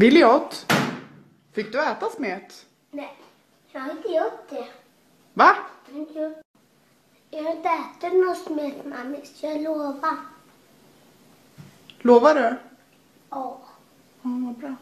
Willy åt. Fick du äta smet? Nej, jag har inte gjort det. Va? Jag har inte ätit något smet, mammis. Jag lovar. Lovar du? Ja. Ja, vad bra.